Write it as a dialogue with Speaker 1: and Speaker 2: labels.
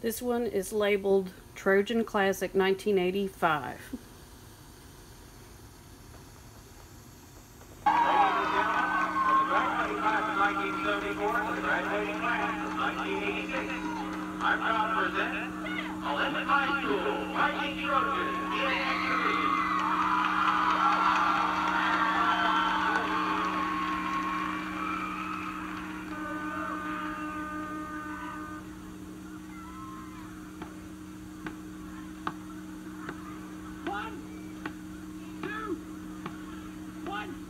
Speaker 1: This one is labeled Trojan Classic 1985.
Speaker 2: I'm proud to present Olympic High School Fighting Trojans
Speaker 3: one,